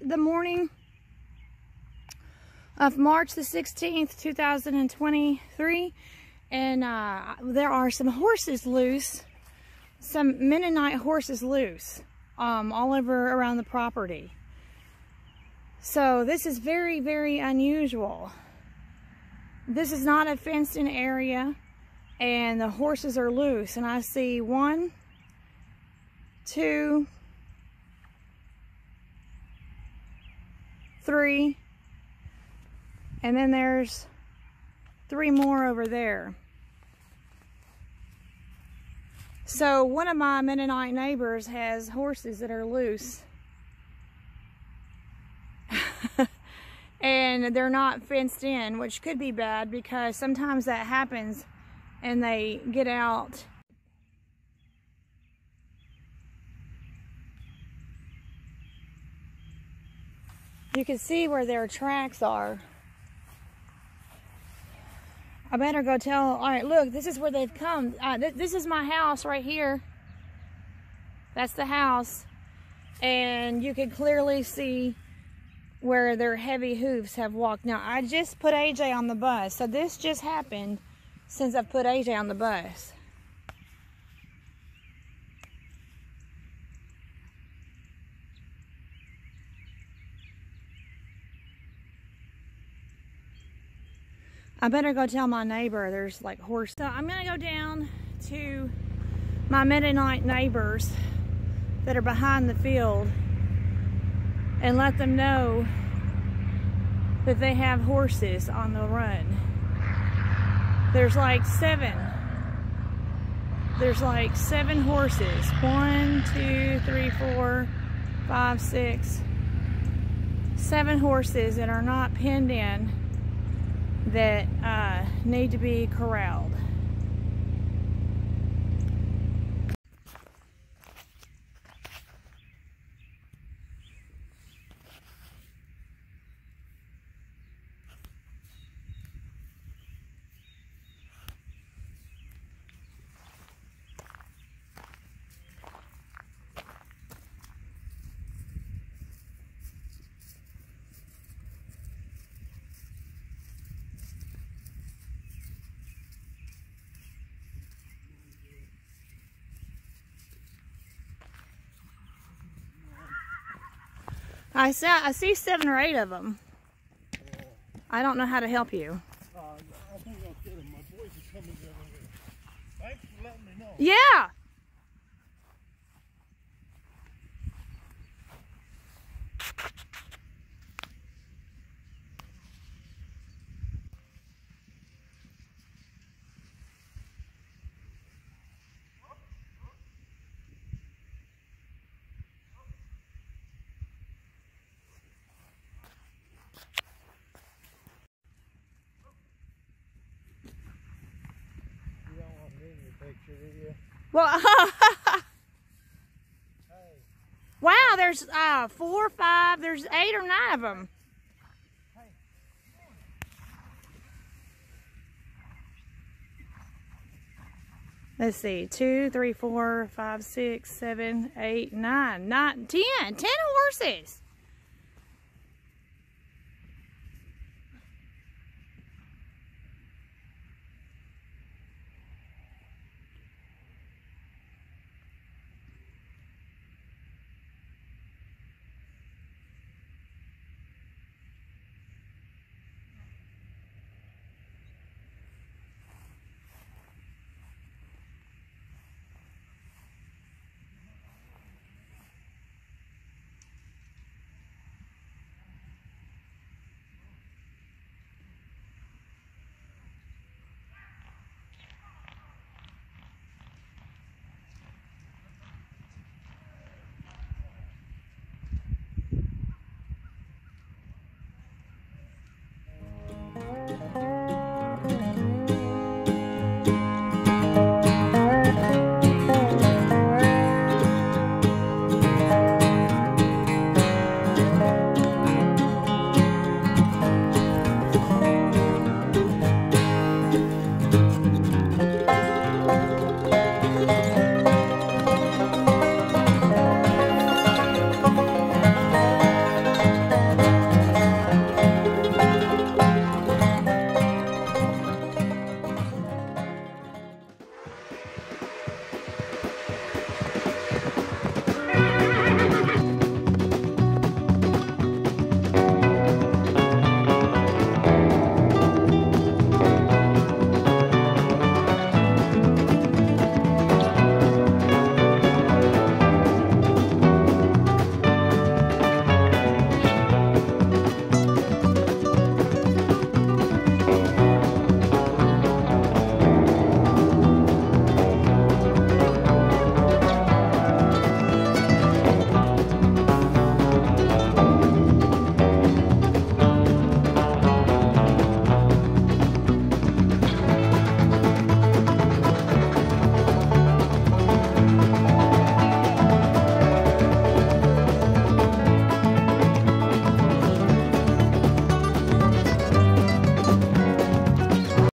the morning of March the 16th, 2023. And uh, there are some horses loose, some Mennonite horses loose um, all over around the property. So this is very, very unusual. This is not a fenced in area and the horses are loose. And I see one, two, three, and then there's three more over there. So one of my Mennonite neighbors has horses that are loose. and they're not fenced in, which could be bad because sometimes that happens and they get out. You can see where their tracks are. I better go tell, all right, look, this is where they've come. Uh, th this is my house right here. That's the house. And you can clearly see where their heavy hooves have walked. Now, I just put AJ on the bus. So this just happened since I've put AJ on the bus. I better go tell my neighbor there's like horse. So I'm gonna go down to my Mennonite neighbors that are behind the field and let them know that they have horses on the run. There's like seven. There's like seven horses. One, two, three, four, five, six, seven horses that are not pinned in that uh, need to be corralled. I see, I see seven or eight of them. I don't know how to help you. Uh, I think I'll get them. My boys are coming down here. Thanks for letting me know. Yeah. You don't want me in your Well, Hey, wow, there's uh, four, five, there's eight or nine of them. Let's see, two, three, four, five, six, seven, eight, nine, nine, ten, ten horses.